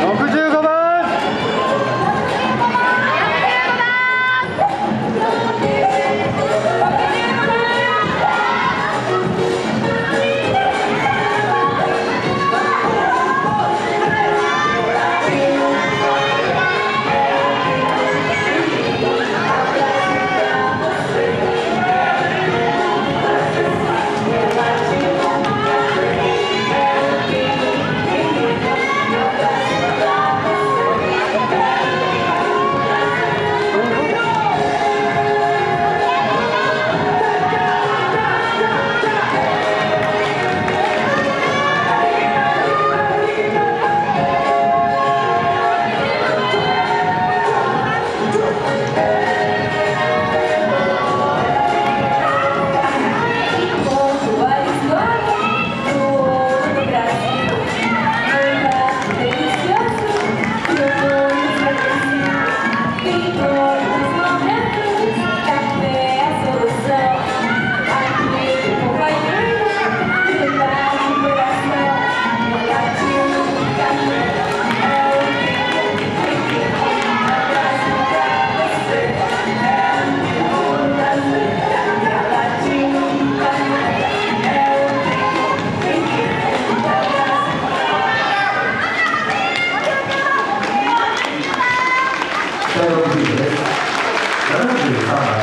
Don't 何でですか?